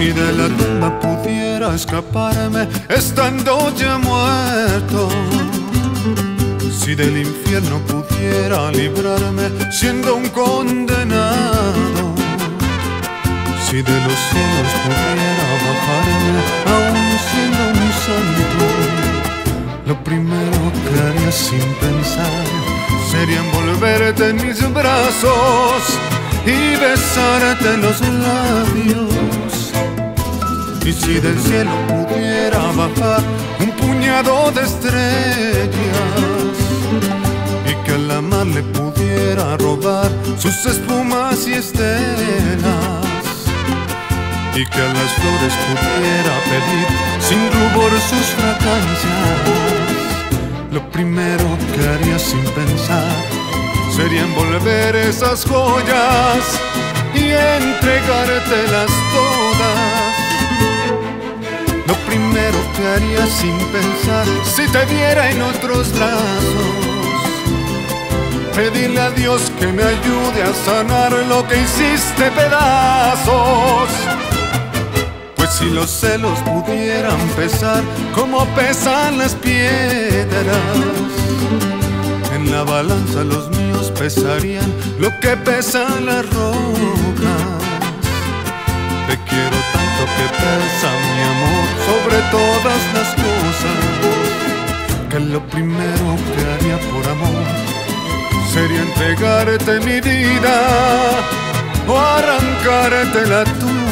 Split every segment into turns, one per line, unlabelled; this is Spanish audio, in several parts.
Si de la tumba pudiera escaparme estando ya muerto. Si del infierno pudiera librarme siendo un condenado. Si de los cielos pudiera bajarme aún siendo un santo. Lo primero que haría sin pensar sería envolverte en mis brazos y besarte los labios. Y si del cielo pudiera bajar un puñado de estrellas y que al mar le pudiera robar sus espumas y estelas y que a las flores pudiera pedir sin rubor sus fragancias, lo primero que haría sin pensar sería envolver esas joyas y entregártelas primero que haría sin pensar si te viera en otros brazos. Pedirle a Dios que me ayude a sanar lo que hiciste pedazos. Pues si los celos pudieran pesar como pesan las piedras, en la balanza los míos pesarían lo que pesan las rocas. Lo primero que haría por amor sería entregarte mi vida o arrancarte la tuya.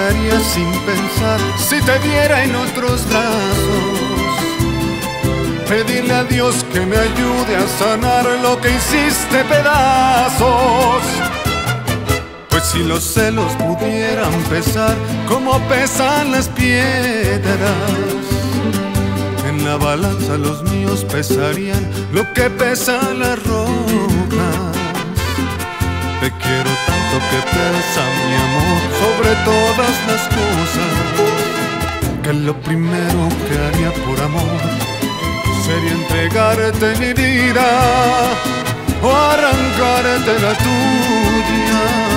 Haría sin pensar si te viera en otros brazos. Pedirle a Dios que me ayude a sanar lo que hiciste pedazos. Pues si los celos pudieran pesar como pesan las piedras. En la balanza los míos pesarían lo que pesan las rocas. Te quiero tanto que pesa mi amor sobre todas las cosas. Que lo primero que haría por amor sería entregarte mi vida o arrancarte la tuya.